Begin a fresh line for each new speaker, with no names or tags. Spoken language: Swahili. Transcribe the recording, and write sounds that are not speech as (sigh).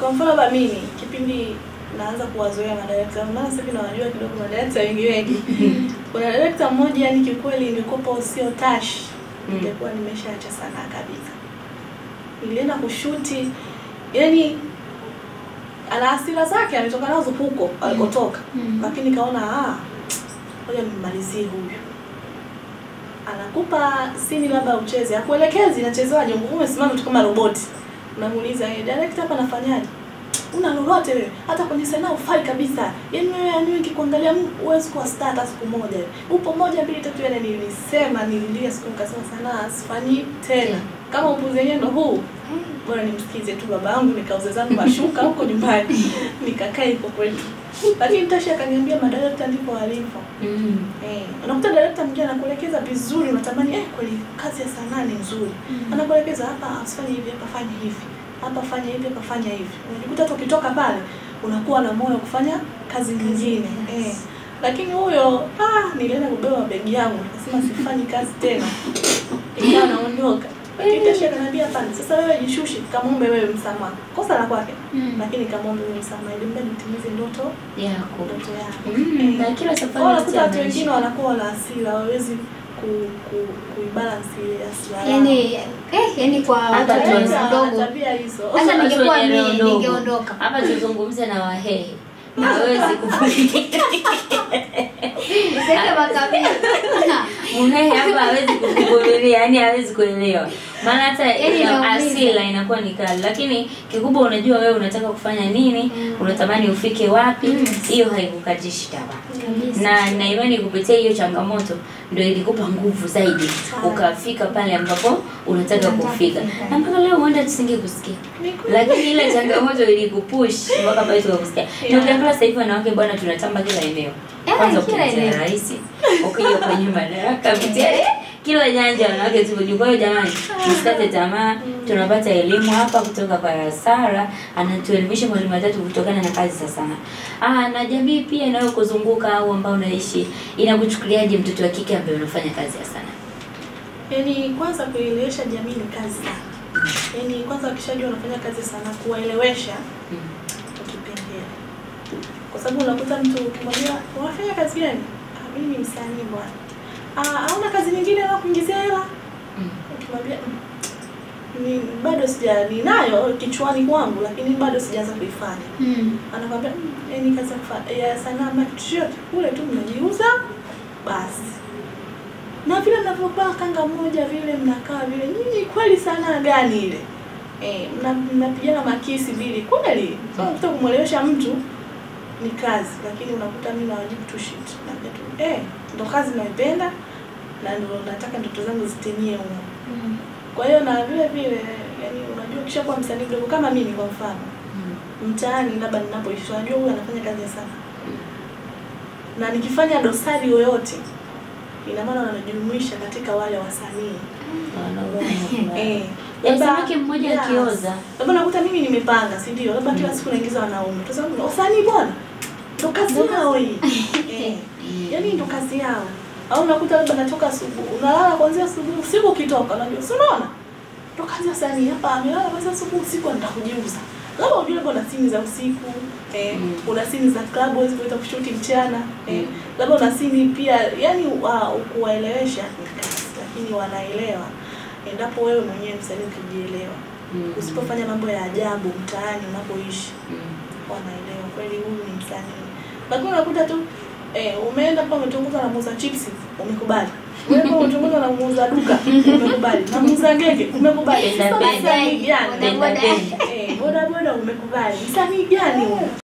kwa mfano labda mimi kipindi naanza kuwazoea madirekta maana sasa hivi nawajua kidogo madirekta wengi wengi. (laughs) Kuna direkta mmoja yani kiukweli nilikopa sio tashi
Mm.
ningekuwa nimeshaacha sana kabisa. Nilienda kushuti yani ana hasira zake ametoka nazo huko alikotoka.
Mm.
lakini kaona ah ngoja nimmalizie huyu. Anakupa sini labda ucheze. Akuelekezi inachezewaje? Umesimama tu kama roboti unamuuliza yeye director hapa nafanyaje una lolote wewe hata kwenye sana ufai kabisa. Yaani wewe yani nikikuangalia huwezi kuwa star hata siku moja. Upo moja mbili tatu yani nilisema nililia siku nikasema sanaa sifanyi tena. Kama upuzi wenyewe ndo huu. Bora nimsikize tu baba yangu nikauze zangu mashuka huko nyumbani. (laughs) Nikakaa huko kwetu lakini tashi akaniambia madirekta ndipo walivyo
Mm.
Eh, unakuta direkta mmoja anakuelekeza vizuri, unatamani eh, kweli kazi ya sanaa ni nzuri. Mm. Anakuelekeza hapa usifanye hivi, hapa fanya hivi, hapa fanya hivi, hapa fanya hivi. Unajikuta hata ukitoka pale unakuwa na moyo kufanya kazi nyingine. Eh. Lakini huyo ah, nilienda kubeba begi yangu, nikasema sifanyi kazi tena. Ikawa naondoka. Lakini Tashi akaniambia hapana, sasa wewe jishushe, kamwombe wewe msamaha. Kosa la kwake.
Mm.
Lakini kamwombe wewe msamaha ili mradi utimize ndoto
Yako.
ndoto yako.
Mm.
Eh.
Na kila safari yote
watu wengine wanakuwa na hasira, hawawezi ku, ku, kuibalance ile hasira
Yaani eh, yaani kwa
Hata
watu wadogo
tabia hizo.
Hata ningekuwa mimi, ningeondoka.
Hapa tuzungumze na Wahehe. (laughs) Hawezi kuvumilia.
Sasa makabila.
Muhehe hapa hawezi kukuvumilia yani hawezi kuelewa. Maana hata
Yaani
asila inakuwa ni kali, lakini kikubwa unajua wewe unataka kufanya nini, unatamani ufike wapi, hiyo haikukatishi tamaa. Na na imani kupitia hiyo changamoto ndio ilikupa nguvu zaidi ukafika pale ambapo unataka kufika. na mpaka leo huenda tusinge kusikia. Lakini ile changamoto ilikupush mpaka pale tukakusikia na ukiangalia sasa hivi wanawake bwana tunatamba kila eneo kwanza
eneo.
rais ukija kwenye madaraka kupitia kila nyanja wanawake tuko. Kwa hiyo jamani, tusikate tamaa. Tunapata elimu hapa kutoka kwa Sara, anatuelimisha mwalimu watatu kutokana na kazi za sanaa. Ah, na jamii pia inayokuzunguka au ambao unaishi inakuchukuliaje mtoto wa kike ambaye unafanya kazi ya sanaa?
Yaani kwanza kuelewesha jamii ni kazi sana. Yaani kwanza wakishajua unafanya kazi sana kuwaelewesha
Mm.
Kwa sababu unakuta mtu ukimwambia unafanya kazi gani? Ah, mimi ni msanii bwana. Ah, hauna kazi nyingine ya kuingizia hela?
Mm.
Ukimwambia "Mm, ni bado sija ninayo kichwani kwangu lakini bado sijaanza kuifanya.
Mm.
anakwambia "Mm, yani kazi ya ya sanaa kitu chochote kule tu mnajiuza basi na vile mnavyokaa kanga moja vile mnakaa vile nyinyi kweli sanaa gani ile eh, mna- mnapigana makisi vile kweli Sio mtu kumwelewesha mtu ni kazi lakini unakuta mimi nawajibu tu shit. Na tu eh ndo kazi naipenda na ndo nataka ndoto zangu zitimie huko.
Mm.
kwa hiyo na vile vile yani unajua kisha kwa msanii mdogo kama mimi kwa mfano
Mm.
mtaani labda ninapoishi unajua huyu anafanya kazi ya sana na nikifanya dosari yoyote ina maana wanajumuisha katika wale wasanii. Eh
Ya,
labda-
samaki mmoja akioza.
labda nakuta mimi nimepanga si ndio? Labda kila siku naingiza wanaume. Kwa sababu wasanii bwana ndo kazi yao hii (laughs) eh yaani ndo kazi yao au unakuta labda natoka asubuhi unalala kuanzia asubuhi usiku ukitoka unajua si unaona ndo kazi ya wasanii hapa amelala kuanzia asubuhi usiku anataka labda unajua labda una simu za usiku eh,
Mm.
una simu za club huwezi kuweza kushuti mchana eh,
Mm.
labda una simu pia yani wa- kuwaelewesha lakini wanaelewa endapo wewe mwenyewe msanii ukijielewa
Mm.
usipofanya mambo ya ajabu mtaani unapoishi
Mm.
wanaelewa kweli huyu ni msanii lakini unakuta tu eh, umeenda pa umetunguzwa na muuza chipsi umekubali. Wewe umetunguzwa na muuza duka umekubali. Na muuza ngege umekubali.
Penda
Sasa msanii gani? Eh boda boda umekubali msanii gani